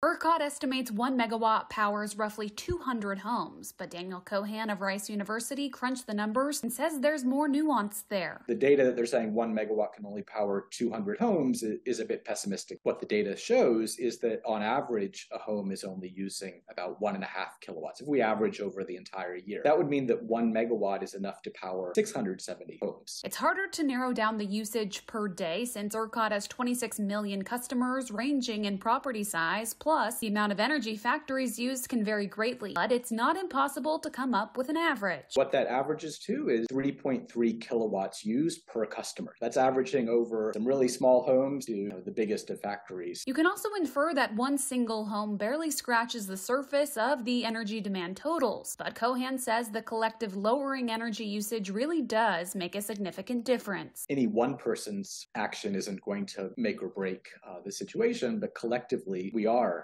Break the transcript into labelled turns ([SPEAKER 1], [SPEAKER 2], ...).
[SPEAKER 1] ERCOT estimates 1 megawatt powers roughly 200 homes, but Daniel Cohan of Rice University crunched the numbers and says there's more nuance there.
[SPEAKER 2] The data that they're saying 1 megawatt can only power 200 homes is a bit pessimistic. What the data shows is that on average, a home is only using about 1.5 kilowatts. If we average over the entire year, that would mean that 1 megawatt is enough to power 670 homes.
[SPEAKER 1] It's harder to narrow down the usage per day since ERCOT has 26 million customers ranging in property size Plus, the amount of energy factories use can vary greatly, but it's not impossible to come up with an average.
[SPEAKER 2] What that averages to is 3.3 kilowatts used per customer. That's averaging over some really small homes to you know, the biggest of factories.
[SPEAKER 1] You can also infer that one single home barely scratches the surface of the energy demand totals, but Cohan says the collective lowering energy usage really does make a significant difference.
[SPEAKER 2] Any one person's action isn't going to make or break uh, the situation, but collectively we are